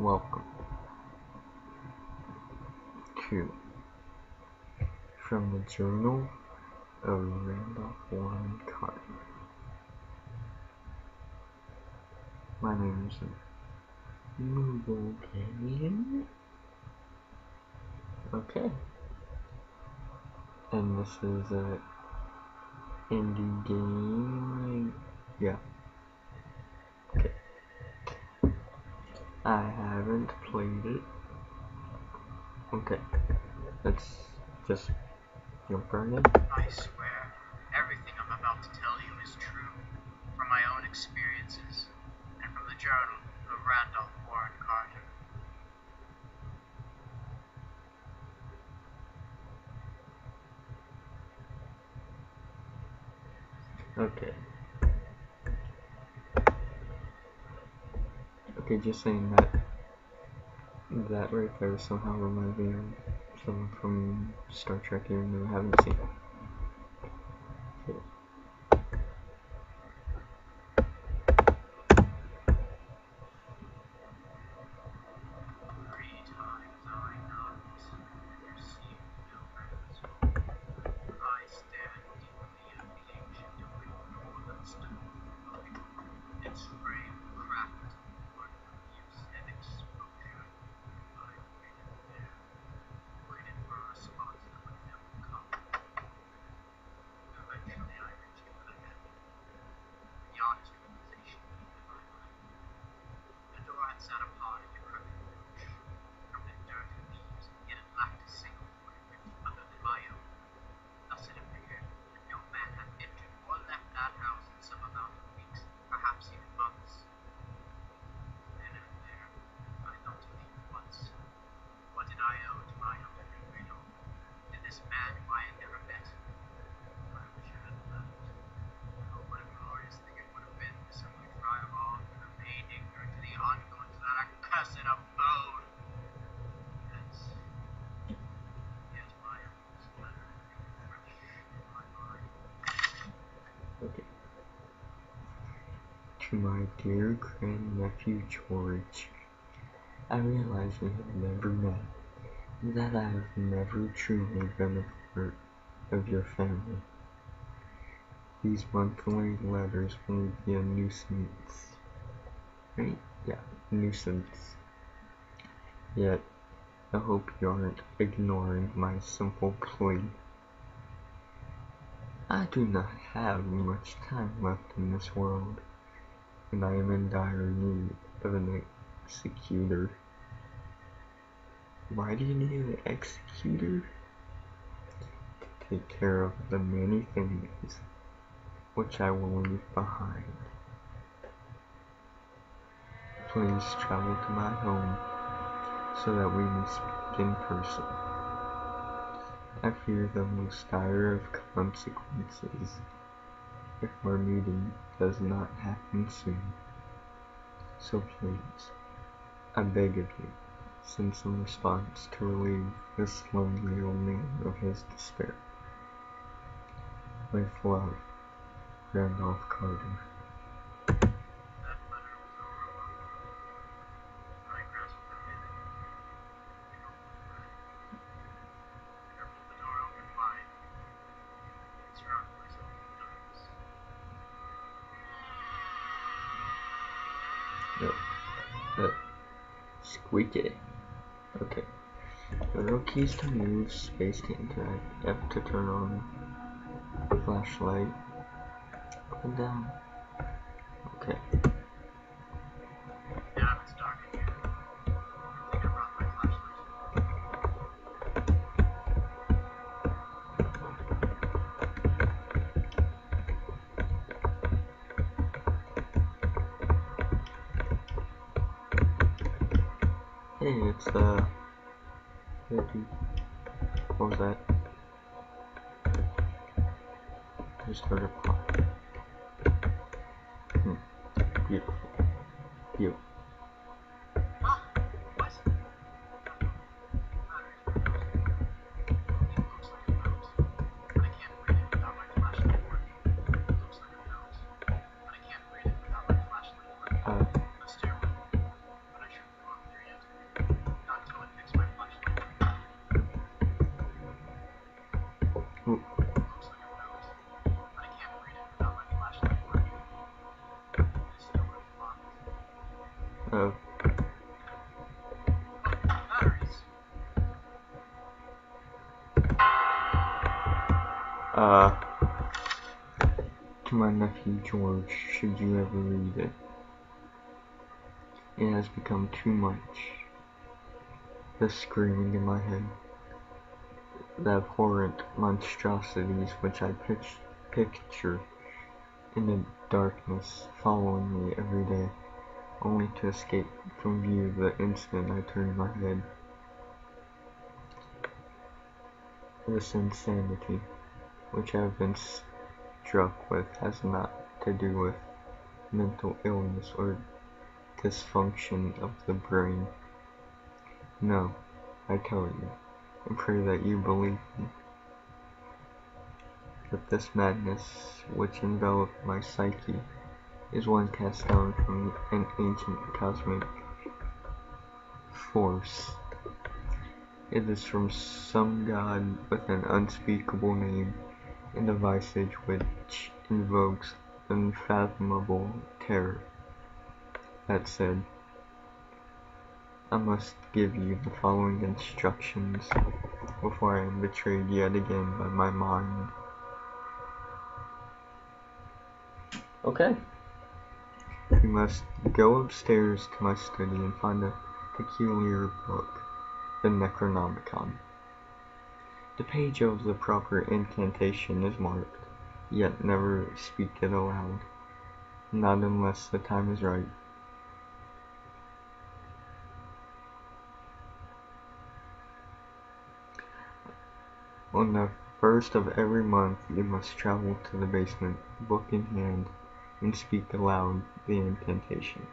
Welcome to From the Journal of Randolph Warren Carter. My name is Moogleganian. Okay. And this is a indie game. Yeah. I haven't played it. Okay. Let's just jump right in. I swear, everything I'm about to tell you is true, from my own experiences, and from the journal of Randolph Warren Carter. Okay. Okay, just saying that that right there somehow reminded me of someone from Star Trek even though I haven't seen it. Okay. Three times I knocked, and received no answer. I stand in the empty ancient domain of northern stone, its frame cracked, worn from use and exposure. I waited there, waited for a response that would never come. Eventually I reached for the handle. The honest realization came to my mind. The door had sat upon a decrepit porch. From the dirt and leaves, yet it lacked a single footprint other than my own. Thus it appeared that no man had entered or left that house in some amount of weeks, perhaps even months. Then and there, I thought to leave at once. What did I owe to my elderly widow? Did this man whom I had never met? I wish I had left. Oh, what a glorious thing it would have been to simply drive off and remain ignorant to the ongoings of that accursed abode. Yes. Yet my uncle's letter remained fresh in my mind. Okay. To my dear grandnephew George, I realize we have never met, and that I have never truly been a part of your family. These monthly letters will be a nuisance. Right? Yeah, nuisance. Yet, I hope you aren't ignoring my simple plea. I do not have much time left in this world, and I am in dire need of an executor. Why do you need an executor? To take care of the many things which I will leave behind. Please travel to my home so that we may speak in person. I fear the most dire of consequences if our meeting does not happen soon. So please, I beg of you, send some response to relieve this lonely old man of his despair. With love, Randolph Carter. That letter was overwhelming. I grasped the hand and opened I pulled the door open wide and surrounded myself with darkness. No. Squeaky. Okay. The Arrow keys to move, space to interact, F to turn on flashlight. And down. Okay. What was that? Just heard a George, should you ever read it. It has become too much. The screaming in my head. The abhorrent monstrosities which I picture in the darkness following me every day, only to escape from view the instant I turn my head. This insanity, which I have been struck with, has not to do with mental illness or dysfunction of the brain. No, I tell you, I pray that you believe me, that this madness which enveloped my psyche is one cast down from an ancient cosmic force. It is from some god with an unspeakable name and a visage which invokes unfathomable terror. That said, I must give you the following instructions before I am betrayed yet again by my mind. Okay. You must go upstairs to my study and find a peculiar book, the Necronomicon. The page of the proper incantation is marked, yet never speak it aloud, not unless the time is right. On the first of every month you must travel to the basement, book in hand, and speak aloud the incantation.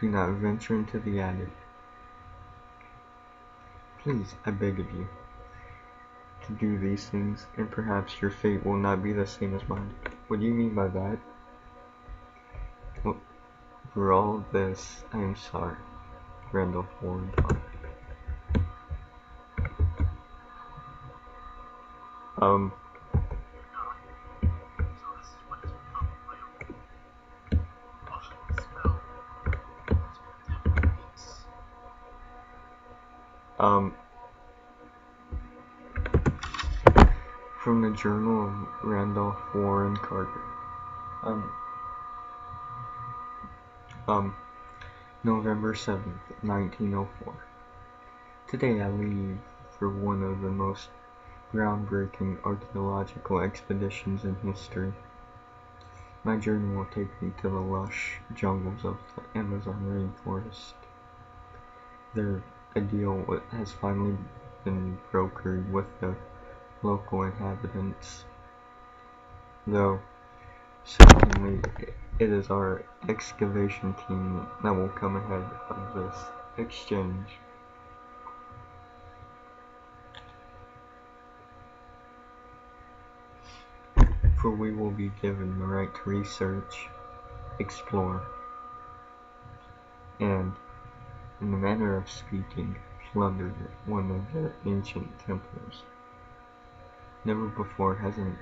Do not venture into the attic. Please, I beg of you, to do these things, and perhaps your fate will not be the same as mine. What do you mean by that? For all this, I am sorry. Randolph Ward. Um, So this is what has become of my own partial spell. It's been ten weeks. um, from the Journal of Randolph Warren Carter. Um, um, November 7th, 1904. Today I leave for one of the most groundbreaking archaeological expeditions in history. My journey will take me to the lush jungles of the Amazon rainforest. There, a deal has finally been brokered with the local inhabitants. Though, certainly, it is our excavation team that will come ahead of this exchange. For we will be given the right to research, explore, and, in the manner of speaking, plunder one of the ancient temples. Never before has an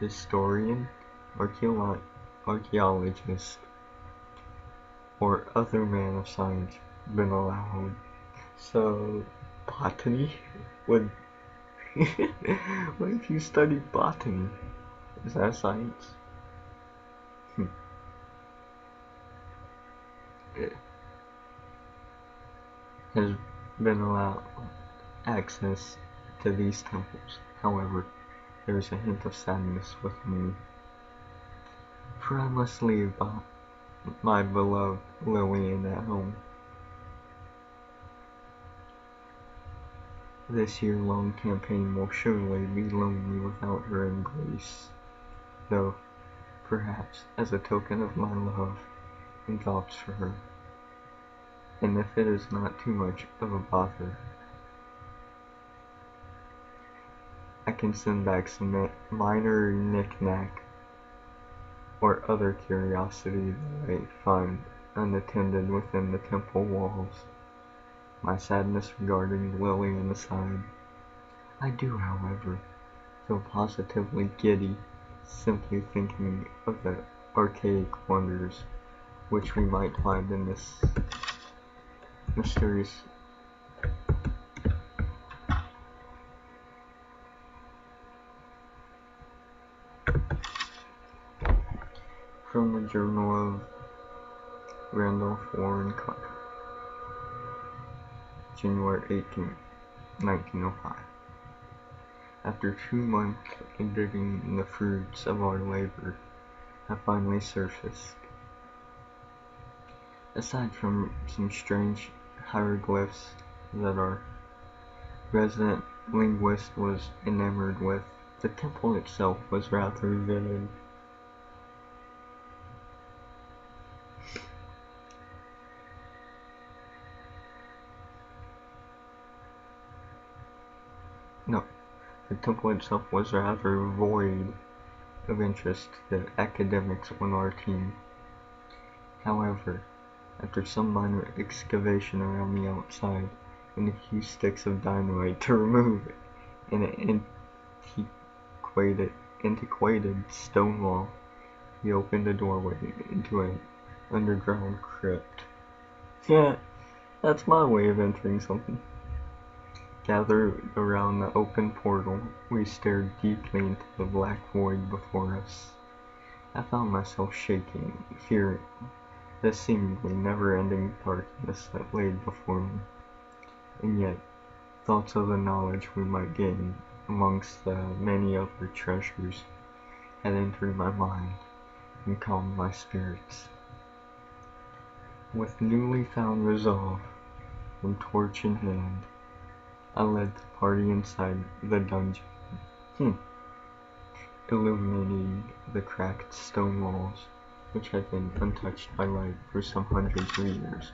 historian, archaeologist, or other man of science been allowed. So, botany? Would what if you study botany? Is that science? Hmm. It has been allowed access to these temples. However, there is a hint of sadness with me. For I must leave my beloved Lillian at home. This year-long campaign will surely be lonely without her embrace, though, perhaps, as a token of my love and thoughts for her, and if it is not too much of a bother, I can send back some minor knick-knack or other curiosity that I find unattended within the temple walls. My sadness regarding Lillian aside, I do, however, feel positively giddy simply thinking of the archaic wonders which we might find in this mysterious. From the Journal of Randolph Warren Carter, January 18, 1905. After two months of digging, the fruits of our labor have finally surfaced. Aside from some strange hieroglyphs that our resident linguist was enamored with, the temple itself was rather vivid. No, the temple itself was rather void of interest to the academics on our team. However, after some minor excavation around the outside and a few sticks of dynamite to remove an antiquated, antiquated stone wall, he opened a doorway into an underground crypt. Yeah, that's my way of entering something. Gathered around the open portal, we stared deeply into the black void before us. I found myself shaking, fearing the seemingly never-ending darkness that laid before me. And yet, thoughts of the knowledge we might gain amongst the many other treasures had entered my mind and calmed my spirits. With newly found resolve and torch in hand, I led the party inside the dungeon, hmm. illuminating the cracked stone walls, which had been untouched by light for some hundreds of years.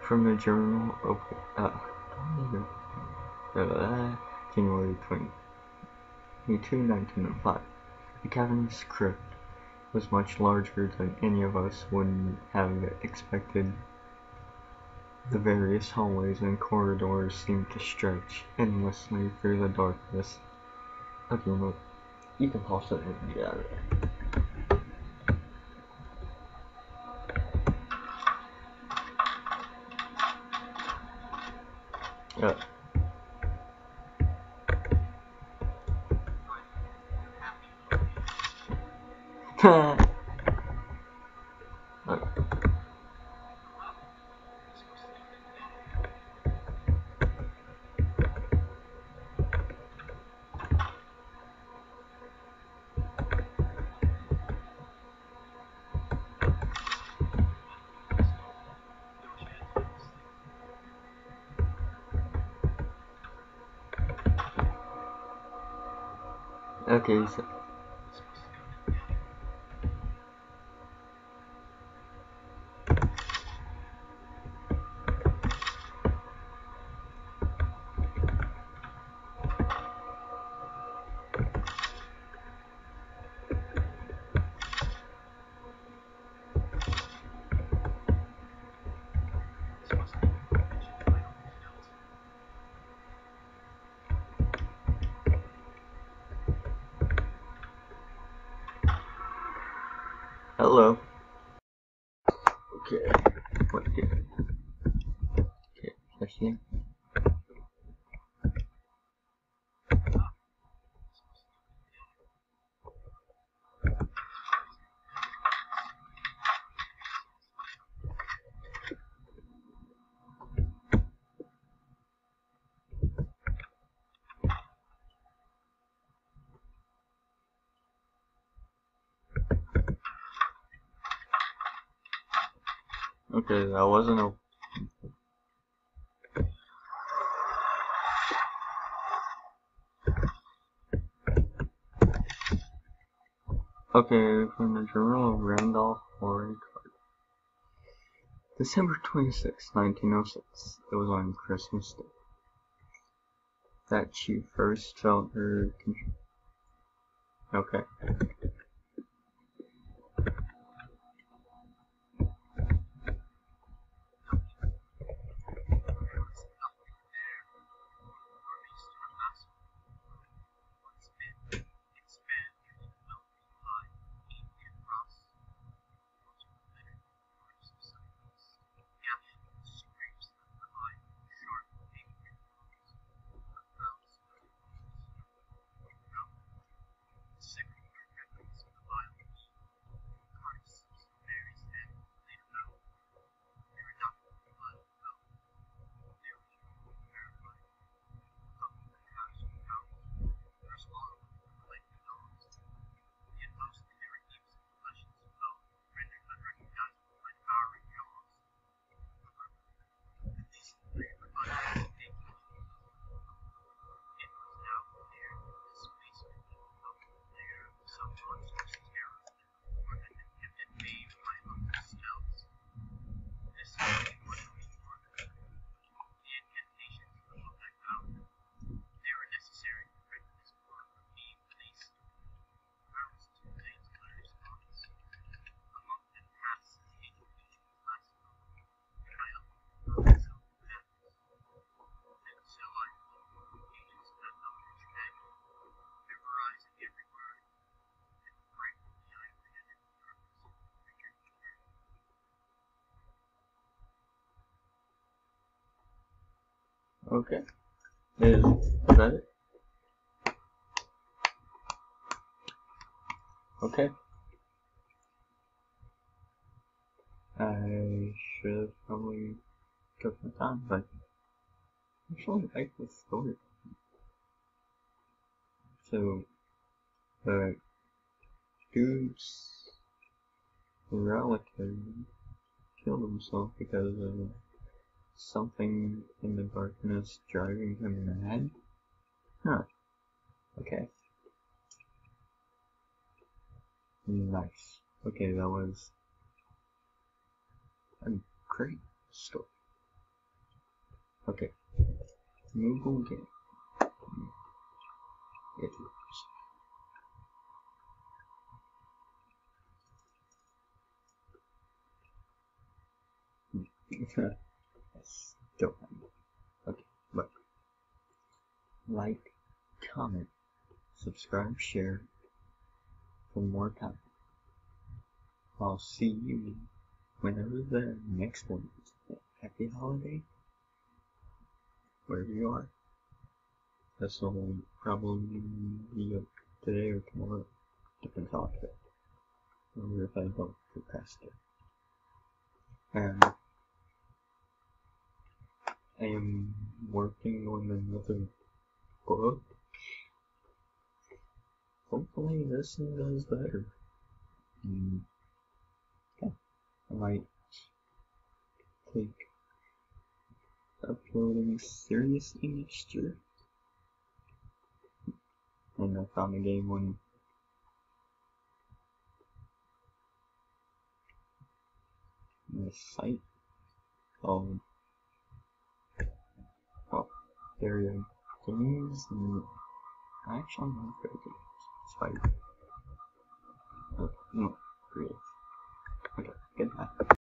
From the Journal of uh, uh, January 22, 1905. The cavernous crypt was much larger than any of us would have expected. The various hallways and corridors seemed to stretch endlessly through the darkness. Okay, look. You can pause it and get out of there. Yeah. Okay, so Hello. Okay, that wasn't a. Okay, from the Journal of Randolph Warren Carter. December 26, 1906. It was on Christmas Day. That she first felt her. Okay. Okay. Is, that it? Okay. I should probably took my time, but I actually like this story. So, the dude's relative killed himself because of something in the darkness driving him mad? Huh. Okay. Nice. Okay, that was a great story. Okay. Moogle game. It is. Still Okay, but like, comment, subscribe, share for more time. I'll see you whenever the next one is. Happy holiday, wherever you are. This will probably be today or tomorrow, depends on it. Or if I don't procrastinate. And I am working on another book. Hopefully this one does better. Mm. Okay. I might take uploading seriously next year. And I found a game on the site called area games and actually not very games. Spider. Oh, no, creative. Okay, goodbye.